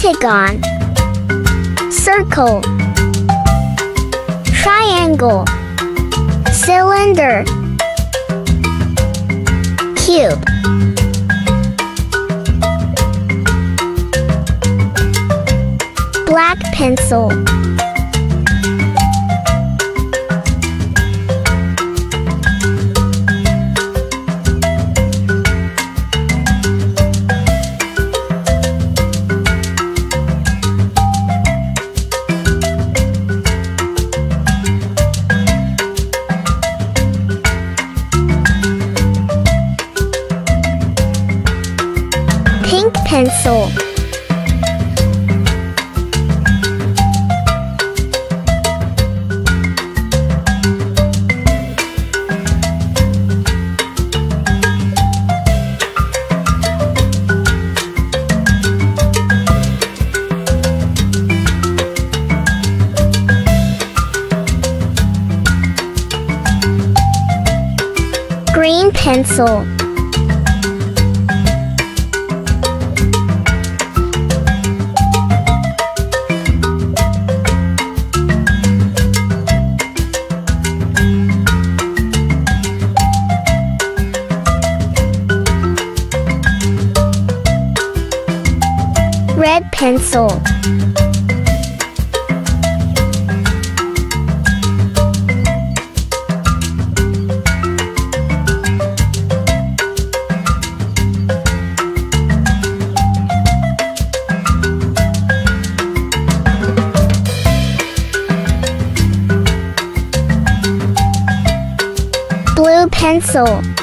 Pentagon Circle. Triangle. Cylinder. Cube. Black pencil. pink pencil. Green pencil. red pencil. blue pencil.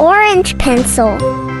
Orange pencil.